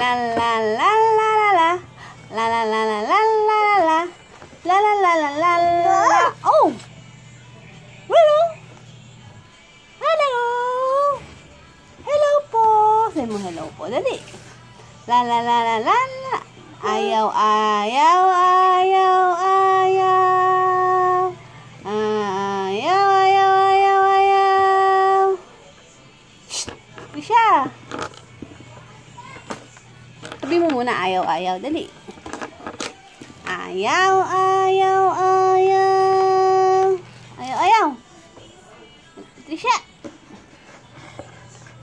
La la la la la la La la la la la la la la La la la la la Oh! Hello! Hello! Hello po! Say mo hello po. Dali. La la la la la la Ayaw, ayaw, ayaw, ayaw. Ayaw, ayaw, ayaw, ayaw. Shh! Risha! Sabi mo muna ayaw, ayaw. Dali. Ayaw, ayaw, ayaw. Ayaw, ayaw. Trisha.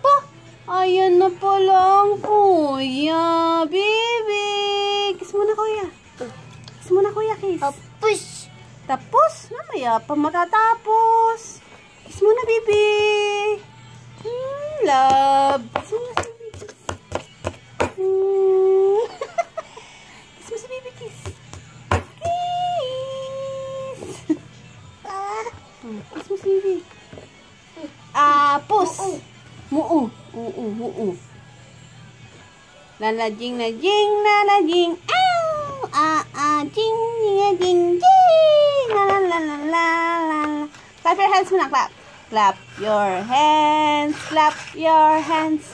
Po. Ayan na pala ang kuya. Baby. Kiss mo na kuya. Kiss mo na kuya, kiss. Push! Tapos, mamaya pa matatapos. Kiss mo na, baby. Hmm, love. Kiss mo na si baby, kiss. Hmm. kiss mo si baby, kiss. Hmm, kiss mo si baby. Ah, pus. Muu. Oo, muu. Lalajing na jing, lalajing. Ow! Ah, ah, jing, jing, jing, jing. La, la, la, la, la, la. Clap your hands muna, clap. Clap your hands, clap your hands.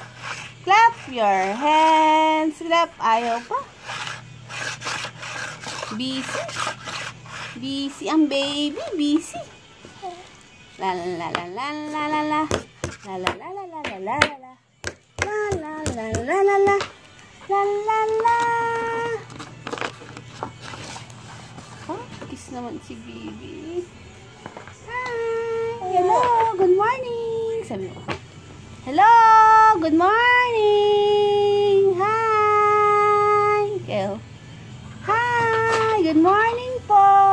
Clap your hands, clap. Ayaw pa. Busy. Busy ang baby, busy. La la la la la la la. La la la la la la la la. La la la la la la. La la la. la. Oh, kiss naman si baby. Hello, good morning. Sabi ko. Hello, good morning. Hi. Hi, good morning po.